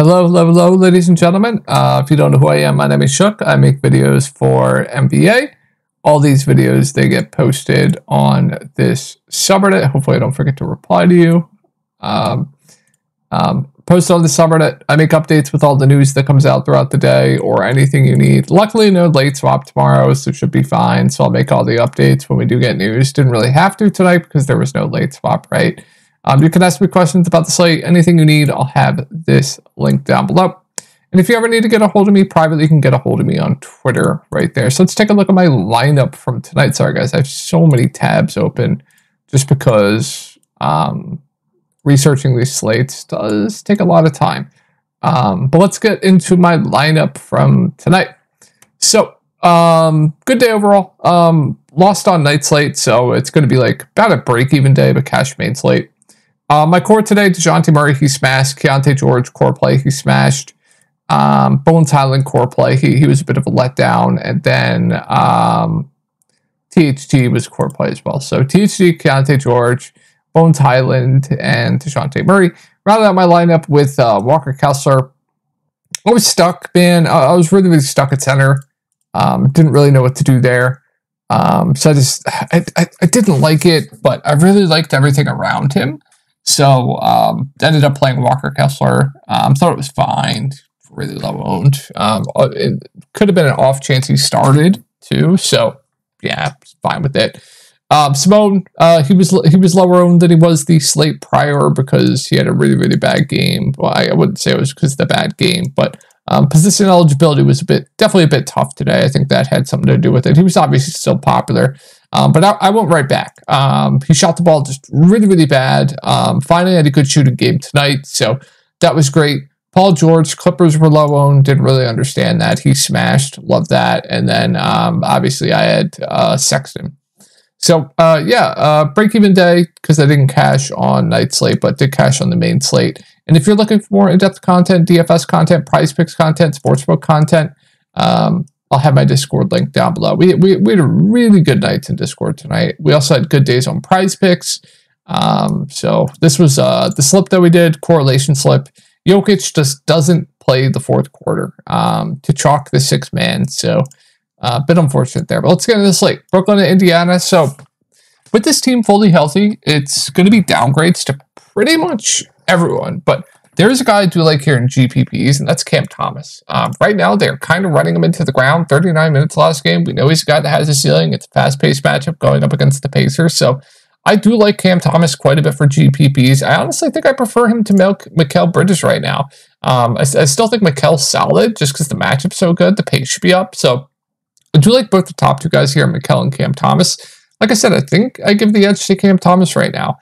Hello, hello, hello, ladies and gentlemen. Uh, if you don't know who I am, my name is Shook. I make videos for NBA. All these videos, they get posted on this subreddit. Hopefully I don't forget to reply to you. Um, um, posted on the subreddit. I make updates with all the news that comes out throughout the day or anything you need. Luckily, no late swap tomorrow, so it should be fine. So I'll make all the updates when we do get news. Didn't really have to tonight because there was no late swap, right? Um, you can ask me questions about the site, anything you need. I'll have this link down below. And if you ever need to get a hold of me privately, you can get a hold of me on Twitter right there. So let's take a look at my lineup from tonight. Sorry, guys, I have so many tabs open just because um, researching these slates does take a lot of time. Um, but let's get into my lineup from tonight. So, um, good day overall. Um, lost on night slate, so it's going to be like about a break even day, but cash main slate. Uh, my core today, DeJounte Murray, he smashed. Keyonte George, core play, he smashed. Um, Bones Hyland, core play, he, he was a bit of a letdown. And then um, THT was core play as well. So THT, Keyonte George, Bones Hyland, and DeJounte Murray. Rather than my lineup with uh, Walker Kessler. I was stuck, man. I, I was really, really stuck at center. Um, didn't really know what to do there. Um, so I just, I, I, I didn't like it, but I really liked everything around him. So um, ended up playing Walker Kessler. Um, thought it was fine, really low owned. Um, uh, it could have been an off chance he started too. So yeah, fine with it. Um, Simone, uh, he was he was lower owned than he was the slate prior because he had a really really bad game. Well, I, I wouldn't say it was because the bad game, but um, position eligibility was a bit definitely a bit tough today. I think that had something to do with it. He was obviously still popular. Um, but I, I, went right back. Um, he shot the ball just really, really bad. Um, finally had a good shooting game tonight, so that was great. Paul George, Clippers were low owned, didn't really understand that. He smashed, loved that. And then um, obviously I had uh, Sexton. So uh, yeah, uh, break even day because I didn't cash on night slate, but did cash on the main slate. And if you're looking for more in depth content, DFS content, prize picks content, sportsbook content, um, I'll have my Discord link down below. We, we, we had a really good night in Discord tonight. We also had good days on prize picks. Um, so this was uh, the slip that we did, correlation slip. Jokic just doesn't play the fourth quarter um, to chalk the six man. So a uh, bit unfortunate there. But let's get into the slate. Brooklyn and Indiana. So with this team fully healthy, it's going to be downgrades to pretty much everyone. But there's a guy I do like here in GPPs, and that's Cam Thomas. Um, right now, they're kind of running him into the ground. 39 minutes last game. We know he's a guy that has a ceiling. It's a fast-paced matchup going up against the Pacers. So I do like Cam Thomas quite a bit for GPPs. I honestly think I prefer him to Mik- Mikal Bridges right now. Um, I, I, still think Mikal's solid just because the matchup's so good. The pace should be up. So I do like both the top two guys here, Mikal and Cam Thomas. Like I said, I think I give the edge to Cam Thomas right now.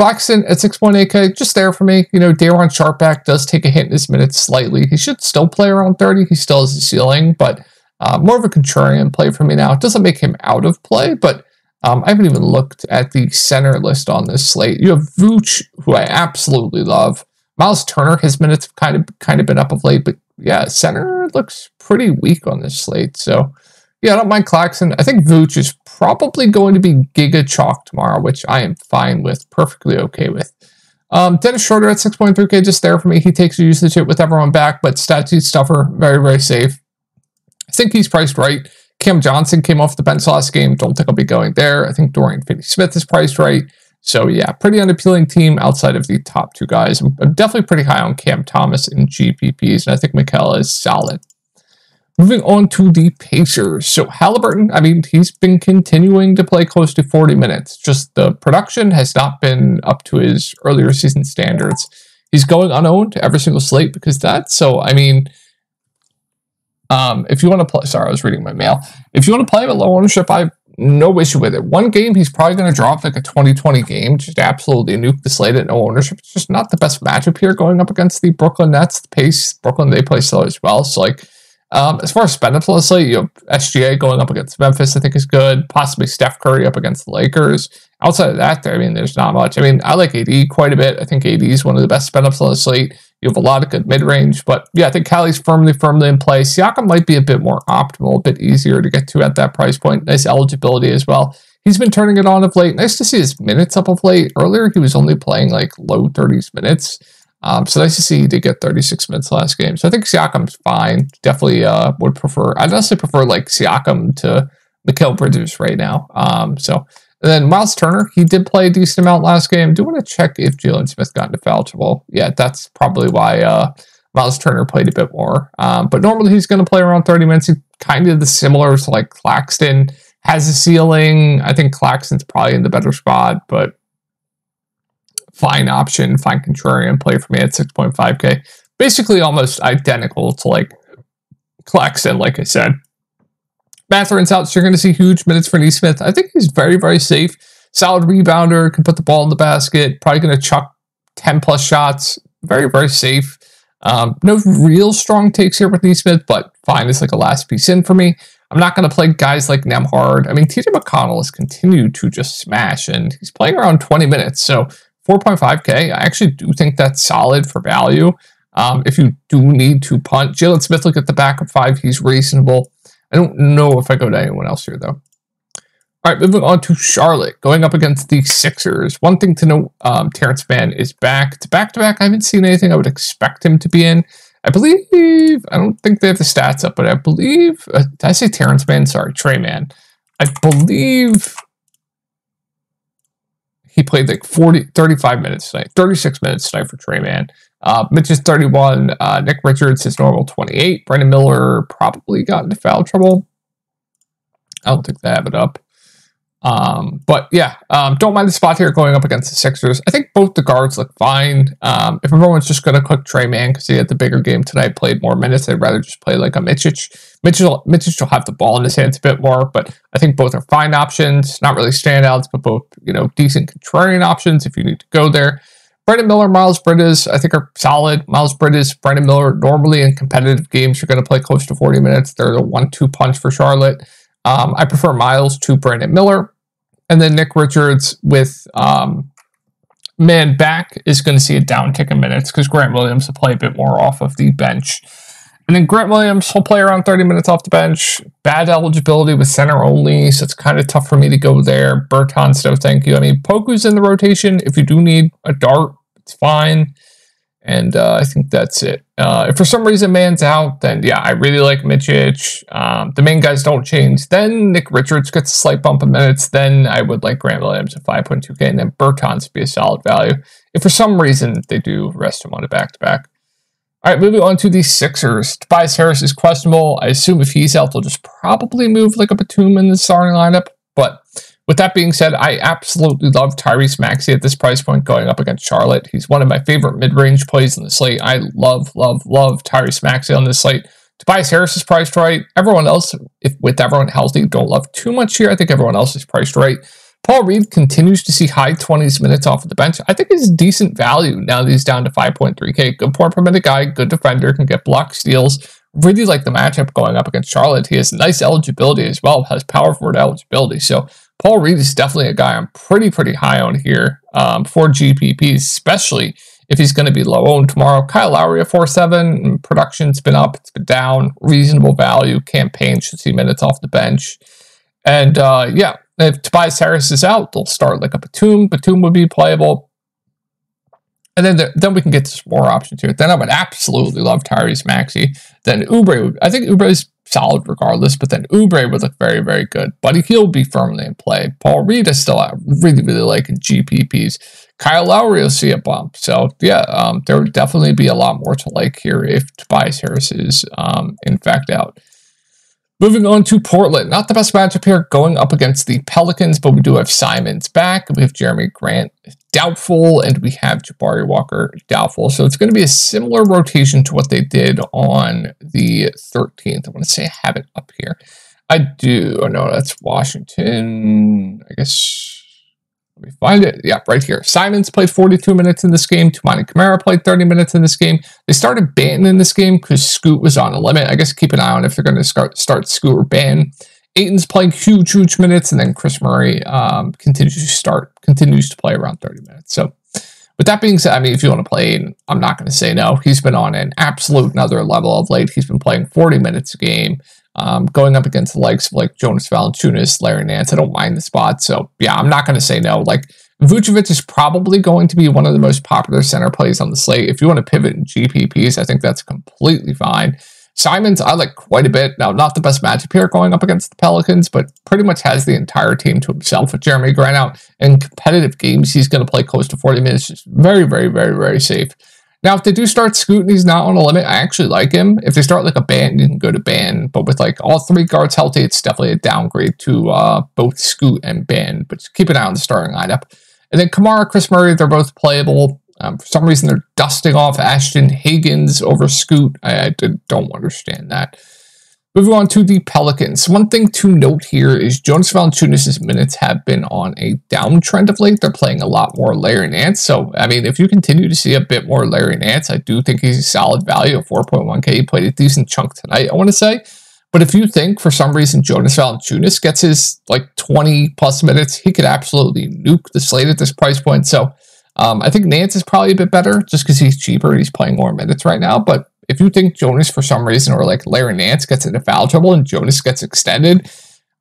Claxton at 6.8K, just there for me. You know, Day'Ron Sharpe does take a hit in his minutes slightly. He should still play around 30. He still has a ceiling, but uh, more of a contrarian play for me now. It doesn't make him out of play, but um, I haven't even looked at the center list on this slate. You have Vooch, who I absolutely love. Miles Turner, his minutes have kind of kind of been up of late, but yeah, center looks pretty weak on this slate. So yeah, I don't mind Claxton. I think Vooch is probably going to be Giga Chalk tomorrow, which I am fine with, perfectly okay with. Um, Dennis Schroeder at 6.3K, just there for me. He takes usage it with everyone back, but statue stuffer, very, very safe. I think he's priced right. Cam Johnson came off the bench last game. Don't think I'll be going there. I think Dorian Finney-Smith is priced right. So yeah, pretty unappealing team outside of the top two guys. I'm, I'm definitely pretty high on Cam Thomas in GPPs, and I think Mikal is solid. Moving on to the Pacers. So Halliburton, I mean, he's been continuing to play close to 40 minutes. Just the production has not been up to his earlier season standards. He's going unowned every single slate because that. So, I mean, um, if you want to play, sorry, I was reading my mail. If you want to play with low ownership, I have no issue with it. One game, he's probably going to drop like a 2020 game, just absolutely nuke the slate at no ownership. It's just not the best matchup here going up against the Brooklyn Nets. The pace, Brooklyn, they play slow as well. So, like, um, as far as spend let's you know, SGA going up against Memphis, I think is good. Possibly Steph Curry up against the Lakers. Outside of that, I mean, there's not much. I mean, I like AD quite a bit. I think AD is one of the best spend ups on the slate. You have a lot of good mid range, but yeah, I think Hali's firmly, firmly in play. Siakam might be a bit more optimal, a bit easier to get to at that price point. Nice eligibility as well. He's been turning it on of late. Nice to see his minutes up of late. Earlier, he was only playing like low 30s minutes. Um, so nice to see he did get 36 minutes last game. So I think Siakam's fine. Definitely uh, would prefer, I'd honestly prefer like Siakam to Mikal Bridges right now. Um, so and then Miles Turner, he did play a decent amount last game. Do want to check if Jalen Smith got into foul trouble. Yeah, that's probably why uh, Miles Turner played a bit more. Um, but normally he's going to play around 30 minutes. He's kind of the similar to like Claxton has a ceiling. I think Claxton's probably in the better spot, but fine option, fine contrarian play for me at 6.5k. Basically almost identical to like Claxton, like I said. Mathurin's out, so you're going to see huge minutes for Nesmith. I think he's very, very safe. Solid rebounder, can put the ball in the basket, probably going to chuck 10 plus shots. Very, very safe. Um, no real strong takes here with Nesmith, but fine. It's like a last piece in for me. I'm not going to play guys like Nembhard. I mean, TJ McConnell has continued to just smash, and he's playing around 20 minutes. So 4.5K, I actually do think that's solid for value. Um, if you do need to punt, Jalen Smith, look at the back of five. He's reasonable. I don't know if I go to anyone else here, though. All right, moving on to Charlotte, going up against the Sixers. One thing to note, um, Terrence Mann is back. To back-to-back, I haven't seen anything I would expect him to be in. I believe, I don't think they have the stats up, but I believe, uh, did I say Terrence Mann? Sorry, Tre Mann. I believe he played like 40, 35 minutes tonight, 36 minutes tonight for Tre Mann. Uh, Mitch is 31. Uh, Nick Richards, is normal 28. Brandon Miller probably got into foul trouble. I don't think they have it up. Um, but yeah, um, don't mind the spot here going up against the Sixers. I think both the guards look fine. Um, if everyone's just going to click Tre Mann because he had the bigger game tonight, played more minutes, I'd rather just play like a Micic. Micic, Micic will have the ball in his hands a bit more, but I think both are fine options. Not really standouts, but both, you know, decent contrarian options if you need to go there. Brandon Miller, Miles Bridges, I think are solid. Miles Bridges, Brandon Miller, normally in competitive games, you're going to play close to 40 minutes. They're the one-two punch for Charlotte. Um, I prefer Miles to Brandon Miller. And then Nick Richards with um, Mann back is going to see a downtick in minutes because Grant Williams will play a bit more off of the bench. And then Grant Williams will play around 30 minutes off the bench. Bad eligibility with center only, so it's kind of tough for me to go there. Bertans, no thank you. I mean, Poku's in the rotation. If you do need a dart, it's fine. And uh, I think that's it. Uh, if for some reason Mann's out, then yeah, I really like Micic. Um, the main guys don't change. Then Nick Richards gets a slight bump of minutes. Then I would like Grant Williams at 5.2K and then Bertans to be a solid value. If for some reason they do rest him on a back to back. All right, moving on to the Sixers. Tobias Harris is questionable. I assume if he's out, they'll just probably move like a Batum in the starting lineup. But with that being said, I absolutely love Tyrese Maxey at this price point going up against Charlotte. He's one of my favorite mid-range plays in the slate. I love, love, love Tyrese Maxey on this slate. Tobias Harris is priced right. Everyone else, if with everyone healthy, don't love too much here. I think everyone else is priced right. Paul Reed continues to see high 20s minutes off of the bench. I think he's decent value now that he's down to 5.3K. Good point per minute guy, good defender, can get block steals. Really like the matchup going up against Charlotte. He has nice eligibility as well, has power forward eligibility. So Paul Reed is definitely a guy I'm pretty, pretty high on here um, for GPP, especially if he's going to be low owned tomorrow. Kyle Lowry at 4-7, production's been up, it's been down, reasonable value. Cam Payne should see minutes off the bench. And uh, yeah, if Tobias Harris is out, they'll start like a Batum. Batum would be playable. And then there, then we can get to some more options here. Then I would absolutely love Tyrese Maxey. Then Oubre, I think Oubre is solid regardless, but then Oubre would look very, very good. Buddy will be firmly in play. Paul Reed is still out. Really, really like in GPPs. Kyle Lowry will see a bump. So, yeah, um, there would definitely be a lot more to like here if Tobias Harris is, um, in fact, out. Moving on to Portland. Not the best matchup here going up against the Pelicans, but we do have Simons back. We have Jerami Grant doubtful, and we have Jabari Walker doubtful. So it's going to be a similar rotation to what they did on the 13th. I want to say I have it up here. I do. Oh, no, that's Washington. I guess let me find it. Yeah, right here. Simons played 42 minutes in this game. Toumani Camara played 30 minutes in this game. They started Banton in this game because Scoot was on a limit. I guess keep an eye on if they're going to start, start Scoot or Ban. Ayton's playing huge, huge minutes, and then Kris Murray um, continues to start, continues to play around 30 minutes. So, with that being said, I mean, if you want to play, Ayton, I'm not going to say no. He's been on an absolute another level of late. He's been playing 40 minutes a game um, going up against the likes of like Jonas Valanciunas, Larry Nance, I don't mind the spot. So yeah, I'm not going to say no. Like Vucevic is probably going to be one of the most popular center plays on the slate. If you want to pivot in GPPs, I think that's completely fine. Simons, I like quite a bit. Now, not the best matchup here going up against the Pelicans, but pretty much has the entire team to himself with Jerami Grant out. In competitive games, he's going to play close to 40 minutes. Just very, very, very, very safe. Now, if they do start Scoot and he's not on a limit, I actually like him. If they start like a band, you can go to band. But with like all three guards healthy, it's definitely a downgrade to uh, both Scoot and band. But keep an eye on the starting lineup. And then Camara, Kris Murray, they're both playable. Um, for some reason, they're dusting off Ashton Hagans over Scoot. I, I don't understand that. Moving on to the Pelicans. One thing to note here is Jonas Valanciunas' minutes have been on a downtrend of late. They're playing a lot more Larry Nance. So, I mean, if you continue to see a bit more Larry Nance, I do think he's a solid value of 4.1K. He played a decent chunk tonight, I want to say. But if you think for some reason Jonas Valanciunas gets his like 20 plus minutes, he could absolutely nuke the slate at this price point. So, um, I think Nance is probably a bit better just because he's cheaper. He's playing more minutes right now. But if you think Jonas for some reason or like Larry Nance gets into foul trouble and Jonas gets extended,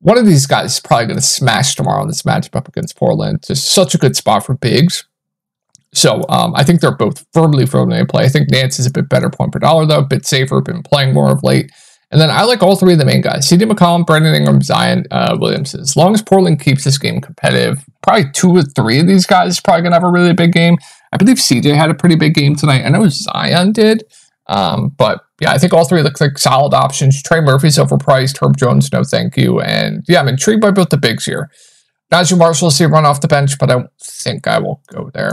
one of these guys is probably going to smash tomorrow in this matchup up against Portland. Just such a good spot for bigs. So um, I think they're both firmly, firmly in play. I think Nance is a bit better point per dollar, though, a bit safer, been playing more of late. And then I like all three of the main guys CJ McCollum, Brandon Ingram, Zion uh, Williamson. As long as Portland keeps this game competitive, probably two or three of these guys is probably going to have a really big game. I believe CJ had a pretty big game tonight. I know Zion did. Um, but yeah, I think all three look like solid options. Trey Murphy's overpriced. Herb Jones, no thank you. And yeah, I'm intrigued by both the bigs here. Naji Marshall, see run off the bench, but I don't think I will go there.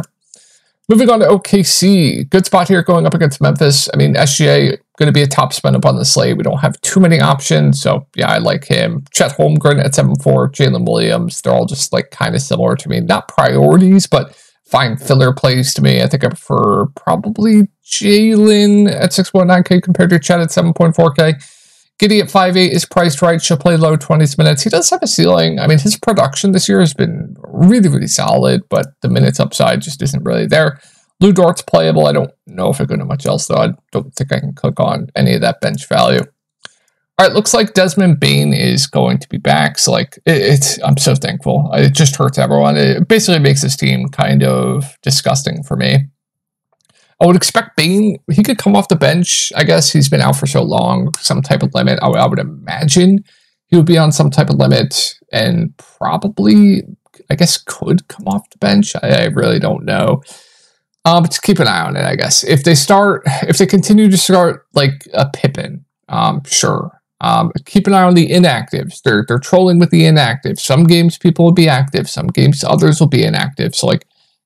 Moving on to OKC. Good spot here going up against Memphis. I mean, SGA going to be a top spin up on the slate. We don't have too many options. So yeah, I like him. Chet Holmgren at 7-4, Jalen Williams. They're all just like kind of similar to me. Not priorities, but fine filler plays to me. I think I prefer probably Jalen at 6.9K compared to Chet at 7.4K. Giddey at 5'8 is priced right. She'll play low 20s minutes. He does have a ceiling. I mean, his production this year has been really, really solid, but the minutes upside just isn't really there. Lu Dort's playable. I don't know if I go to much else, though. I don't think I can click on any of that bench value. All right, looks like Desmond Bane is going to be back. So, like, it, it's I'm so thankful. It just hurts everyone. It basically makes this team kind of disgusting for me. I would expect Bane, he could come off the bench. I guess he's been out for so long, some type of limit. I, would imagine he would be on some type of limit and probably, I guess, could come off the bench. I, I really don't know. Um, but just keep an eye on it, I guess. If they start, if they continue to start like a Pippen, um, sure. Um, keep an eye on the inactives. They're they're trolling with the inactives. Some games people will be active. Some games others will be inactive. So like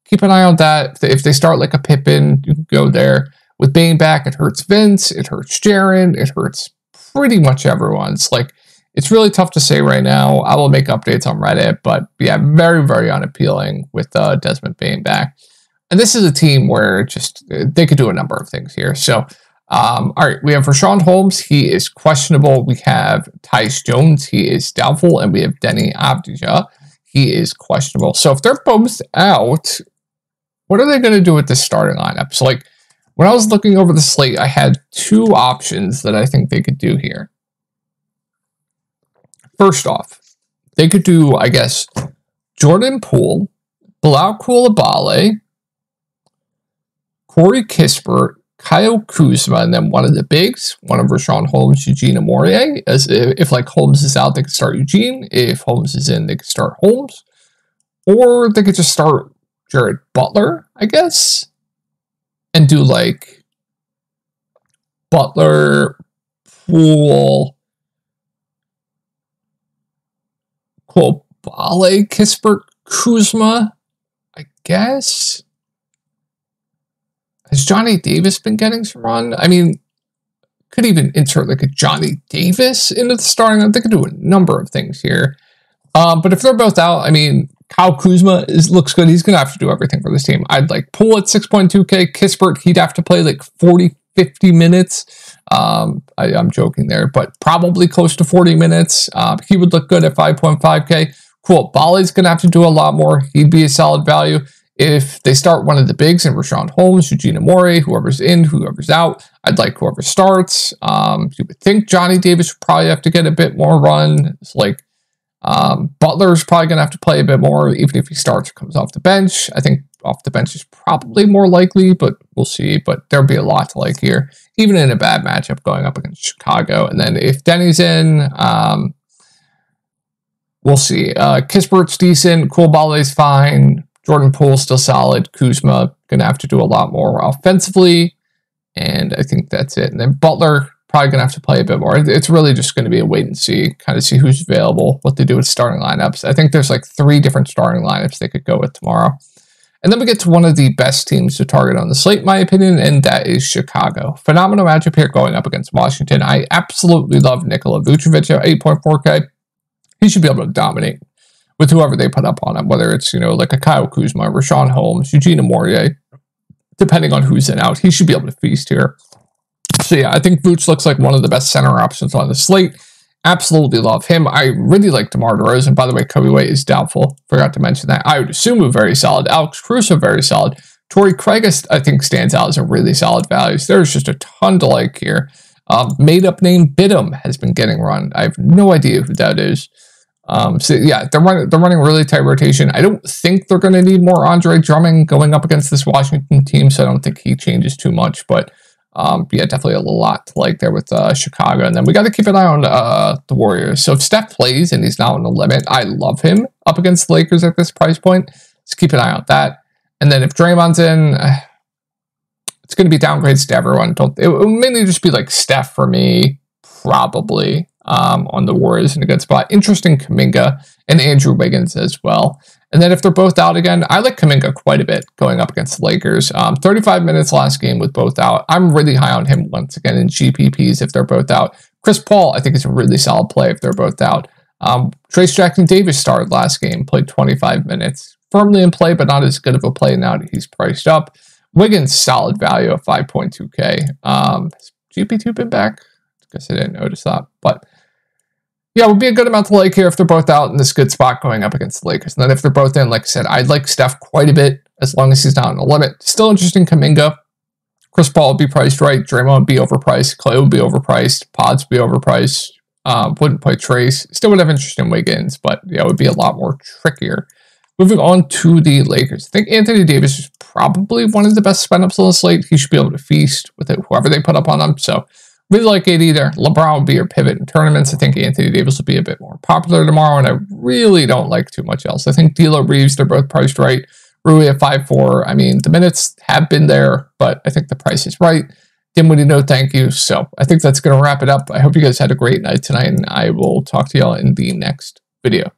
keep an eye on that. If they start like a Pippen, you can go there. With Bane back, it hurts Vince. It hurts Jaren. It hurts pretty much everyone. It's like it's really tough to say right now. I will make updates on Reddit, but yeah, very very unappealing with uh, Desmond Bane back. And this is a team where just they could do a number of things here. So um, all right, we have Richaun Holmes. He is questionable. We have Tyus Jones. He is doubtful. And we have Deni Avdija. He is questionable. So if they're both out, what are they going to do with this starting lineup? So, like, when I was looking over the slate, I had two options that I think they could do here. First off, they could do, I guess, Jordan Poole, Bilal Coulibaly, Corey Kispert, Kyle Kuzma, and then one of the bigs, one of Richaun Holmes, Eugene Omoruyi. As if, if, like Holmes is out, they could start Eugene. If Holmes is in, they could start Holmes. Or they could just start Jared Butler, I guess, and do like Butler, Poole, Cool, Bale, Kispert, Kuzma, I guess. Has Johnny Davis been getting some run? I mean, could even insert like a Johnny Davis into the starting. They could do a number of things here. Um, but if they're both out, I mean, Kyle Kuzma is, looks good. He's going to have to do everything for this team. I'd like Poole at 6.2K. Kispert, he'd have to play like 40, 50 minutes. Um, I, am joking there, but probably close to 40 minutes. Uh, he would look good at 5.5K. Cool. Bale's going to have to do a lot more. He'd be a solid value. If they start one of the bigs in Richaun Holmes, Eugene Omoruyi, whoever's in, whoever's out, I'd like whoever starts. Um, you would think Johnny Davis would probably have to get a bit more run. It's like, Um, Butler's probably going to have to play a bit more, even if he starts or comes off the bench. I think off the bench is probably more likely, but we'll see. But there'll be a lot to like here, even in a bad matchup going up against Chicago. And then if Deni's in, um, we'll see. Uh, Kispert's decent. Coulibaly's fine. Jordan Poole's still solid. Kuzma going to have to do a lot more offensively. And I think that's it. And then Butler probably going to have to play a bit more. It's really just going to be a wait and see, kind of see who's available, what they do with starting lineups. I think there's like three different starting lineups they could go with tomorrow. And then we get to one of the best teams to target on the slate, my opinion, and that is Chicago. Phenomenal matchup here going up against Washington. I absolutely love Nikola Vucevic at 8.4K. He should be able to dominate with whoever they put up on him, whether it's, you know, like a Kyle Kuzma, Richaun Holmes, Eugene Omoruyi, depending on who's in out. He should be able to feast here. Yeah, I think Vooch looks like one of the best center options on the slate. Absolutely love him. I really like DeMar DeRozan. By the way, Coby White is doubtful. Forgot to mention that. I would assume very solid. Alex Caruso, very solid. Torrey Craig, I think, stands out as a really solid value. So there's just a ton to like here. Um, made up name Bitim has been getting run. I have no idea who that is. Um, so yeah, they're running they're running really tight rotation. I don't think they're going to need more Andre Drummond going up against this Washington team, so I don't think he changes too much. But um, yeah, definitely a lot to like there with uh, Chicago. And then we got to keep an eye on uh, the Warriors. So if Steph plays and he's not on the limit, I love him up against the Lakers at this price point. Let's keep an eye on that. And then if Draymond's in, it's going to be downgrades to everyone. Don't, it will mainly just be like Steph for me, probably um, on the Warriors in a good spot. Interesting Kuminga and Andrew Wiggins as well. And then if they're both out again, I like Kuminga quite a bit going up against the Lakers. Um, 35 minutes last game with both out. I'm really high on him once again in GPPs if they're both out. Chris Paul, I think is a really solid play if they're both out. Um, Trayce Jackson Davis started last game, played 25 minutes. Firmly in play, but not as good of a play now that he's priced up. Wiggins, solid value of 5.2K. Um, has GP2 been back? I guess I didn't notice that. But yeah, it would be a good amount to like here if they're both out in this good spot going up against the Lakers. And then if they're both in, like I said, I'd like Steph quite a bit as long as he's not on the limit. Still interesting Kuminga. Chris Paul would be priced right. Draymond would be overpriced. Clay would be overpriced. Pods would be overpriced. Um, wouldn't play Trayce. Still would have interest in Wiggins, but yeah, it would be a lot more trickier. Moving on to the Lakers. I think Anthony Davis is probably one of the best spend ups on the slate. He should be able to feast with it, whoever they put up on him. So really like it either. LeBron will be your pivot in tournaments. I think Anthony Davis will be a bit more popular tomorrow, and I really don't like too much else. I think D'Lo Reeves, they're both priced right. Rui at 5-4. I mean, the minutes have been there, but I think the price is right. Dinwiddie, no thank you. So I think that's going to wrap it up. I hope you guys had a great night tonight, and I will talk to y'all in the next video.